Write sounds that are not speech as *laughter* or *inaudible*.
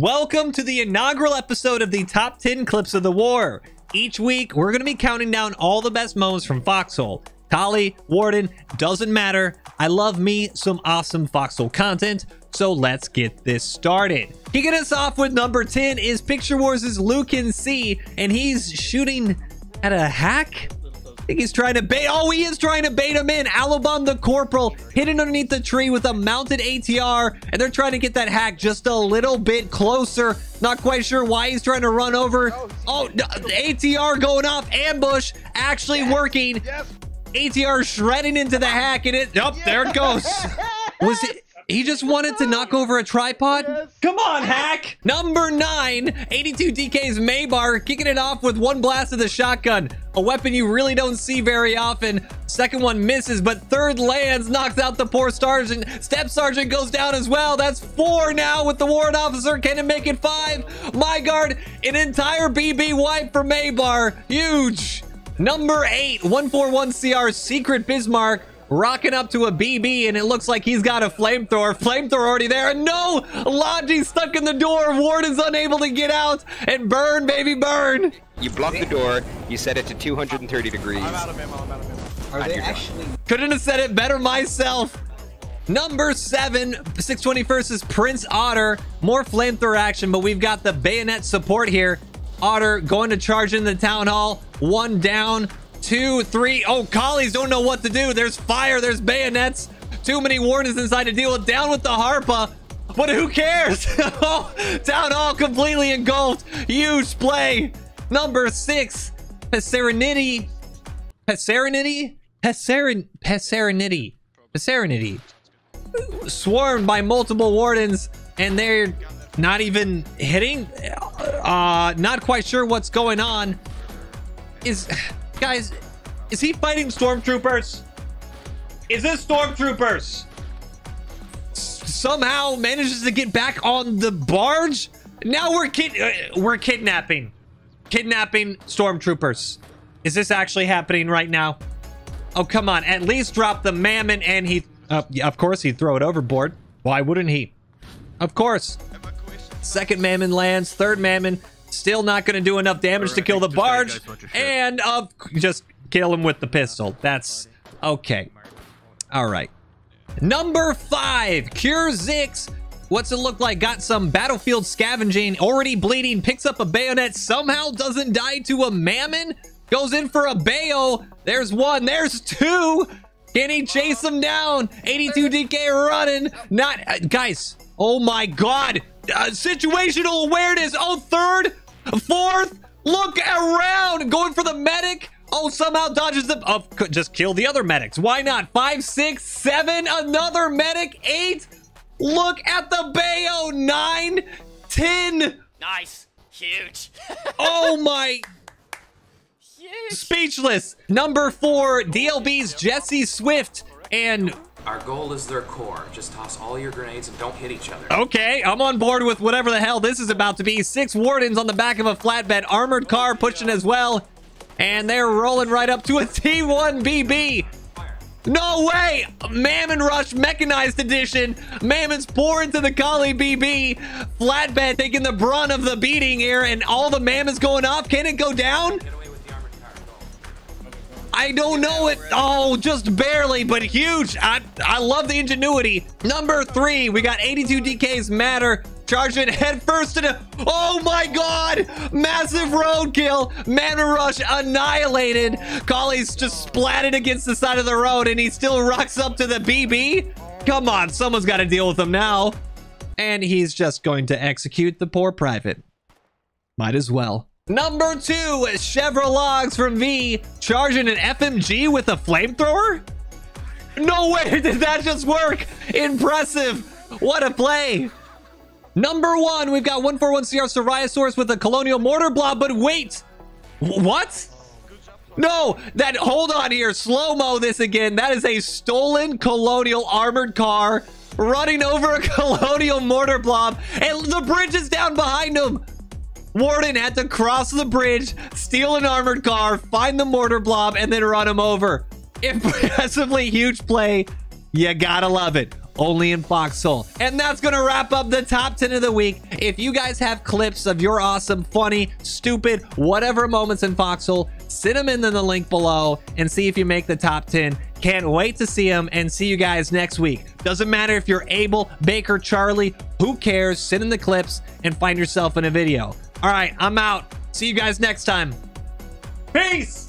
Welcome to the inaugural episode of the top 10 clips of the war. Each week, we're going to be counting down all the best moments from Foxhole. Collie, Warden, doesn't matter. I love me some awesome Foxhole content, so let's get this started. Kicking us off with number 10 is Picture Wars' Lucan C, and he's shooting at a hack? Think he's trying to bait. Oh, he is trying to bait him in. Alabam the Corporal hidden underneath the tree with a mounted ATR, and they're trying to get that hack just a little bit closer. Not quite sure why he's trying to run over. Oh, ATR going off. Ambush actually working. Yes. ATR shredding into the hack, and it. Oh, there it goes. *laughs* Was it? He just wanted to knock over a tripod? Come on, hack! Number 9, 82 DK's Maybar, kicking it off with one blast of the shotgun. A weapon you really don't see very often. Second one misses, but third lands, knocks out the poor sergeant. Step sergeant goes down as well. That's four now with the warrant officer. Can it make it five? My guard, an entire BB wipe for Maybar. Huge. Number 8, 141 CR Secret Bismarck rocking up to a BB, and it looks like he's got a flamethrower. Flamethrower already there, and no! Logi's stuck in the door. Ward is unable to get out, and burn, baby, burn! You block the door, you set it to 230 degrees. I'm out of ammo, I'm out of ammo. Are And they you're done. actually? Couldn't have said it better myself. Number seven, 621st is Prince Otter. More flamethrower action, but we've got the bayonet support here. Otter going to charge in the town hall. One down, two, three. Oh, collies don't know what to do. There's fire, there's bayonets. Too many wardens inside to deal with. Down with the Harpa. But who cares? *laughs* Oh, town hall completely engulfed. Huge play. Number six, Serenity. Serenity? Pesserin Pesserenity. Pesserenity. Swarmed by multiple wardens, and they're not even hitting. Uh, not quite sure what's going on. Is guys, is he fighting stormtroopers? Is this stormtroopers? Somehow manages to get back on the barge. Now we're kid uh, we're kidnapping, kidnapping stormtroopers. Is this actually happening right now? Oh, come on. At least drop the mammon and he... Uh, yeah, of course he'd throw it overboard. Why wouldn't he? Of course. Second mammon lands. Third mammon. Still not going to do enough damage to kill the barge. And of just kill him with the pistol. That's okay. All right. Number five, Cure Zix. What's it look like? Got some battlefield scavenging, already bleeding, picks up a bayonet, somehow doesn't die to a mammon, goes in for a bayo. There's one, there's two. Can he chase him down? 82 DK running. Not, uh, guys, oh my God. Uh, situational awareness. Oh, third, fourth, look around. Going for the medic. Oh, somehow dodges the. Oh, could just kill the other medics. Why not? Five, six, seven. Another medic. Eight. Look at the Bayo. Nine, ten. Nice. Huge. *laughs* Oh my. Huge. Speechless. Number four, DLB's Jesse Swift. And Our goal is their core. Just toss all your grenades and don't hit each other. okay, I'm on board with whatever the hell this is about to be. Six wardens on the back of a flatbed, armored car pushing as well. And they're rolling right up to a *laughs* T1 BB. No way! Mammon Rush Mechanized Edition. Mammon's pouring to the Collie BB. Flatbed taking the brunt of the beating here, and all the Mammon's going off. Can it go down? I don't know it. Oh, just barely, but huge. I, I love the ingenuity. Number three, we got 82 DKs matter. Charging head first into. Oh my god! Massive roadkill. Mammon Rush annihilated. Collie's just splatted against the side of the road and he still rocks up to the BB. Come on, someone's got to deal with him now. And he's just going to execute the poor private. Might as well. Number two, Chevrolet Logs from V, charging an FMG with a flamethrower? No way *laughs* did that just work! Impressive! What a play! Number one, we've got 141 CR Psoriasaurus with a Colonial Mortar Blob, but wait! What? No, that hold on here, slow-mo this again. That is a stolen colonial armored car running over a *laughs* colonial mortar blob, and the bridge is down behind him. Warden had to cross the bridge, steal an armored car, find the mortar blob, and then run him over. *laughs* Impressively huge play. You gotta love it. only in Foxhole. And that's going to wrap up the top 10 of the week. If you guys have clips of your awesome, funny, stupid, whatever moments in Foxhole, send them in the link below and see if you make the top 10. Can't wait to see them and see you guys next week. Doesn't matter if you're Abel, Baker, Charlie, who cares? Send in the clips and find yourself in a video. All right, I'm out. See you guys next time. Peace!